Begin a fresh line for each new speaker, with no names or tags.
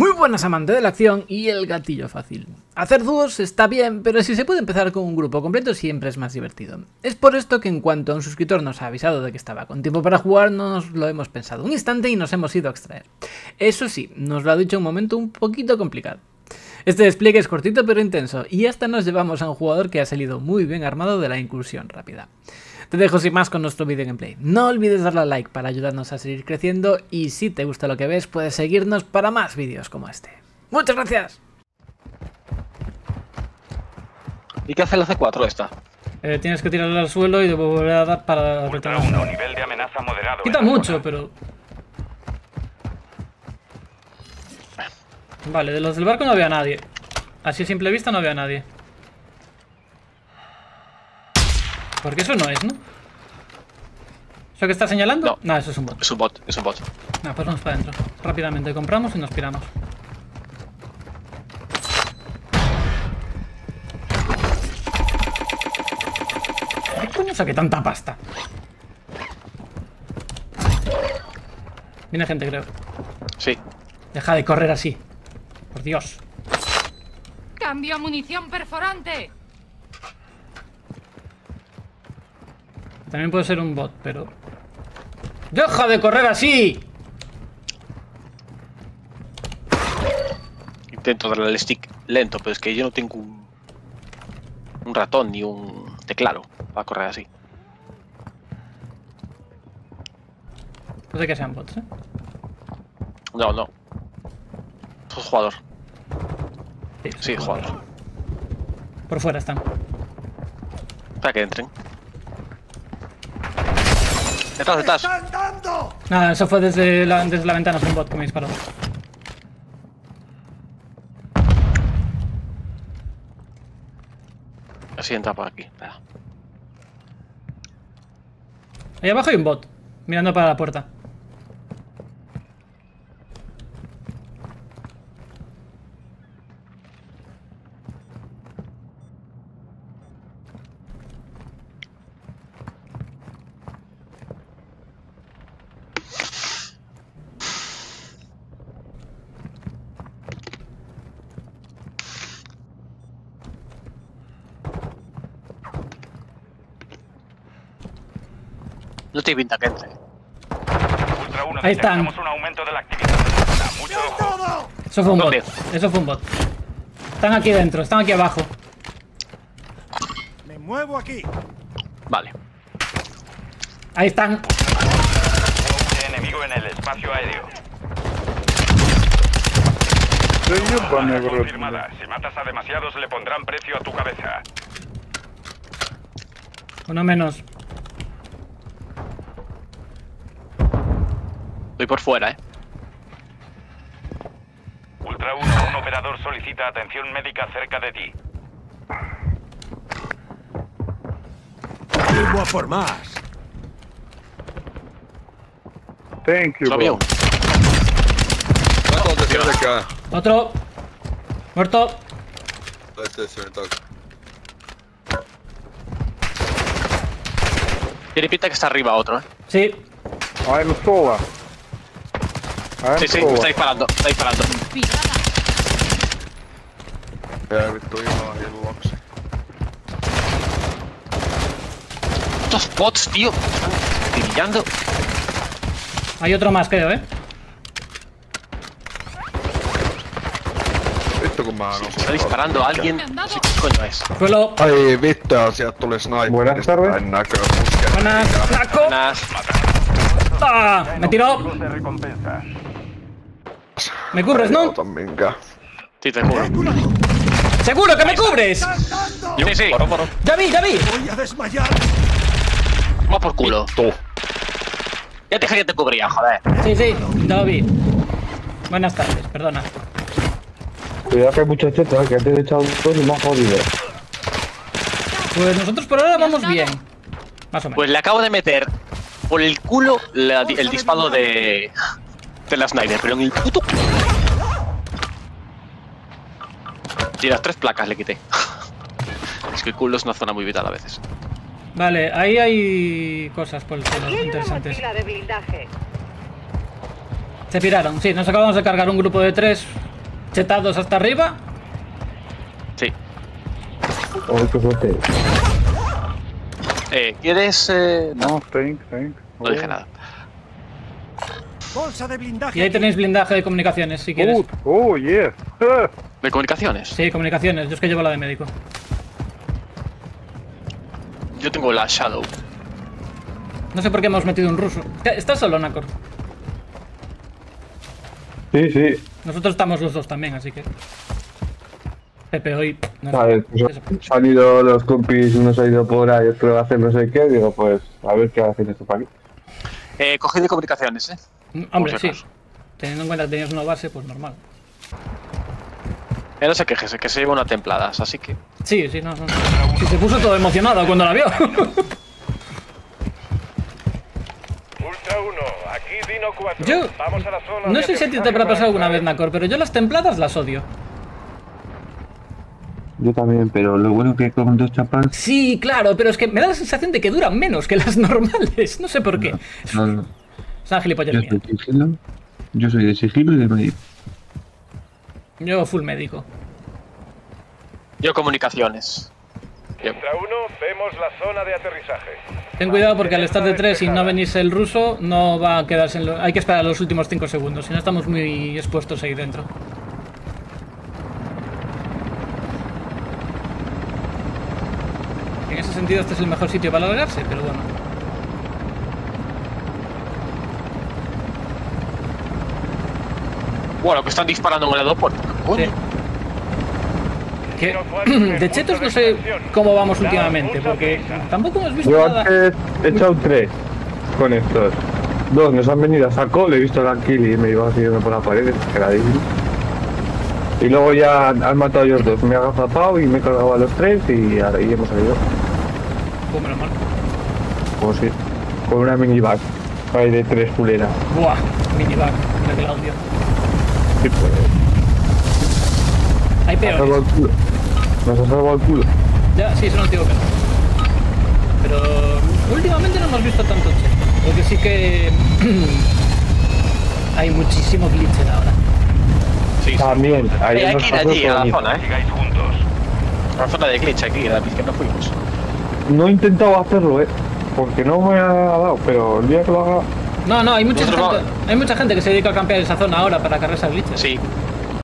Muy buenas amantes de la acción y el gatillo fácil. Hacer dúos está bien, pero si se puede empezar con un grupo completo siempre es más divertido. Es por esto que en cuanto un suscriptor nos ha avisado de que estaba con tiempo para jugar, no nos lo hemos pensado un instante y nos hemos ido a extraer. Eso sí, nos lo ha dicho un momento un poquito complicado. Este despliegue es cortito pero intenso, y hasta nos llevamos a un jugador que ha salido muy bien armado de la incursión rápida. Te dejo sin más con nuestro video gameplay. No olvides darle a like para ayudarnos a seguir creciendo y si te gusta lo que ves puedes seguirnos para más vídeos como este. ¡Muchas gracias!
¿Y qué hace la C4 esta?
Eh, tienes que tirarle al suelo y volver a dar para
retornar. nivel de amenaza moderado.
Quita mucho, pero... Vale, de los del barco no había nadie. Así a simple vista no había nadie. Porque eso no es, ¿no? ¿Eso que está señalando?
No.
eso es un bot.
Es un bot, es un bot.
No, pues vamos para adentro. Rápidamente compramos y nos piramos. ¿Qué coño saqué tanta pasta? Viene gente, creo.
Sí.
Deja de correr así. Por Dios.
Cambio a munición perforante.
También puede ser un bot, pero... ¡Deja de correr así!
Intento darle al stick lento, pero es que yo no tengo un, un ratón ni un teclado para correr así.
Puede que sean bots, ¿eh?
No, no. Es jugador.
Sí,
Sí, jugador.
Por fuera están.
Para que entren. Detrás, detrás.
Nada, eso fue desde la, desde la ventana, fue un bot que me disparó.
Así entra por aquí. Espera.
Ahí abajo hay un bot, mirando para la puerta.
No te pinta que entre.
Ultra 1,
Ahí están.
un aumento de la actividad. Da mucho ojo.
Eso fue un bot.
¿Dónde?
Eso fue un bot. Están aquí dentro, están aquí abajo.
Me muevo aquí.
Vale.
Ahí están.
Un enemigo en el espacio aéreo. Confirmada. Si matas a demasiados le pondrán precio a tu cabeza.
Uno menos.
Voy por fuera, eh.
Ultra 1, un operador solicita atención médica cerca de ti.
Vuelvo a por más.
Thank you,
Lo vio.
bro.
Acá.
Otro. Muerto.
Este es el toque.
Tiene pinta que está arriba otro, eh.
Sí.
I'm solar.
Sí, sí, me está disparando, está disparando. Estos bots, tío. Están brillando.
Hay otro más, creo, ¿eh?
Vittu kun mä osaa.
Está disparando a alguien. Coño es.
Suelo.
Ai vittu, sieltä tuli sniper.
Buenas tardes.
En näköpuske.
Buenas. Naco.
Nas.
¡Ah! Me tiró.
De.
Me cubres, ¿no?
Minkään.
Sí, te juro.
¡Seguro que me cubres!
Sí, sí.
¡Ya vi, ya vi!
Voy a desmayar.
Va por culo.
Tú.
Ya te dije que te cubría, joder.
Sí, sí, ya lo vi. Buenas tardes, perdona.
Cuidado que hay que antes he echado dos y me han jodido.
Pues nosotros por ahora vamos bien. Más o menos.
Pues le acabo de meter por el culo la- el disparo de. De la sniper, pero en el puto. Y las tres placas le quité. Es que el culo es una zona muy vital a veces.
Vale, ahí hay cosas por el suelo interesantes.
mochila de blindaje.
Se piraron, sí, nos acabamos de cargar un grupo de tres. Chetados hasta arriba.
Sí.
Oh, qué.
Eh, ¿Quieres...? Eh... No,
think, think.
no dije nada.
Bolsa de blindaje.
Y ahí tenéis blindaje de comunicaciones, si quieres.
Oh, oh, yes. Ah,
¿De comunicaciones?
Sí, comunicaciones. Yo es que llevo la de médico.
Yo tengo la Shadow.
No sé por qué hemos metido un ruso. ¿Estás solo, Nacor?
Sí, sí.
Nosotros estamos los dos también, así que... Pepe hoy... no sé.
A ver, pues, han ido los compis, uno se ha ido por ahí, otro a hacer no sé qué. Digo, pues, a ver qué hacen esto para aquí.
Eh, cogí de comunicaciones, ¿eh?
Hombre, sí. Teniendo en cuenta que tenías una base, pues normal.
Eh, no se quejes, que se lleva una templadas, así que...
Sí, sí, no, no. Sí, se puso todo emocionado cuando la vio.
Ultra 1, aquí Dino 4.
Yo-
Vamos a la zona
No sé si a ti te habrá pasado alguna vez, Nacor, pero yo las templadas las odio.
Yo también, pero lo bueno que con dos chapas.
Sí, claro, pero es que me da la sensación de que duran menos que las normales. No sé por qué.
No, no.
Gilipollas
Yo
mía.
soy de sigilo. Yo soy de sigilo y de medio.
Yo full médico.
Yo comunicaciones.
1, vemos la zona de aterrizaje.
Ten cuidado porque al estar de 3 y no venirse el ruso, no va a quedarse en lo... Hay que esperar los últimos 5 segundos, si no estamos muy expuestos ahí dentro. En ese sentido este es el mejor sitio para largarse, pero bueno.
Bueno, que están disparando en el aeropuerto. Coño.
Sí. Que, de chetos no sé cómo vamos últimamente, porque tampoco hemos visto
Yo
nada.
antes he echado tres con estos. Dos nos han venido a saco, le he visto la kill y me iba siguiendo por la pared. Y luego ya han matado a ellos dos, me he agazapado y me he cargado a los tres y ahora ahí hemos salido.
Oh, menos mal.
Como si, con una minivac ahí de tres fuleras.
Buah, minivac, mira que la odio.
Sí, pues,
Hay
nos ha salvado
peores.
el culo. Nos ha salvado el culo.
Ya, sí, eso no digo que. Pero últimamente no hemos visto tanto cheto. Lo que sí que hay muchísimo glitch ahora.
Sí, sí.
También,
hay
nos
que ir allí, a la zona, ¿eh?
Sigáis juntos.
A la zona de glitch aquí, la vez que no fuimos.
No he intentado hacerlo, eh. Porque no me ha dado, pero el día que lo haga.
No, no, hay mucha, gente, hay mucha gente que se dedica a campear esa zona ahora para cargarse a glitches.
Sí,